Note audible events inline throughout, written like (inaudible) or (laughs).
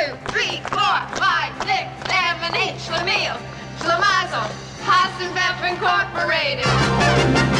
two, three, four, five, six, seven, eight. Schlemiel, Schlemazel, Hasenpfeffer Incorporated.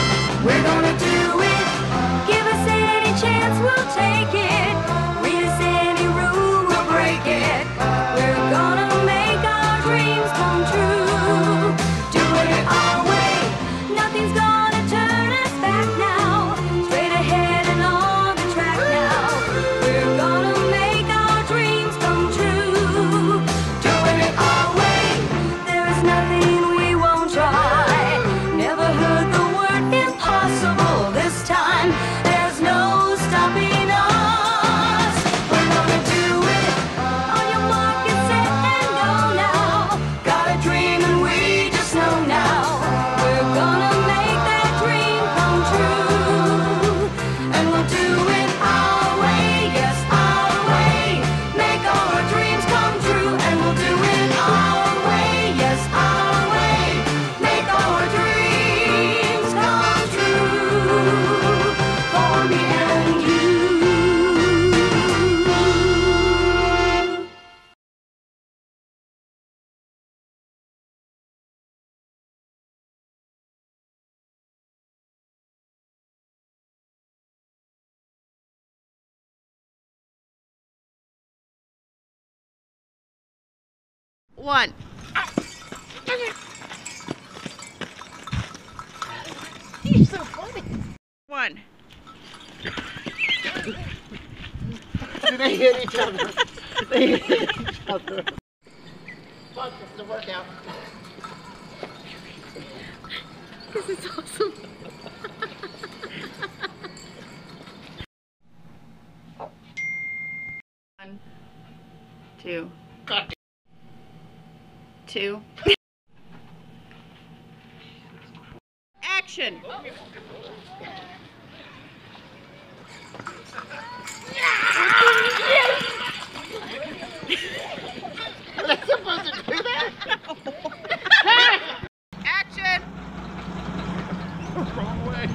one. You're so funny. One. they hit each other. They hit each other. Fuck, this is a workout. This is awesome. Two. God two. Action! Supposed to do that? (laughs) Action! Wrong way.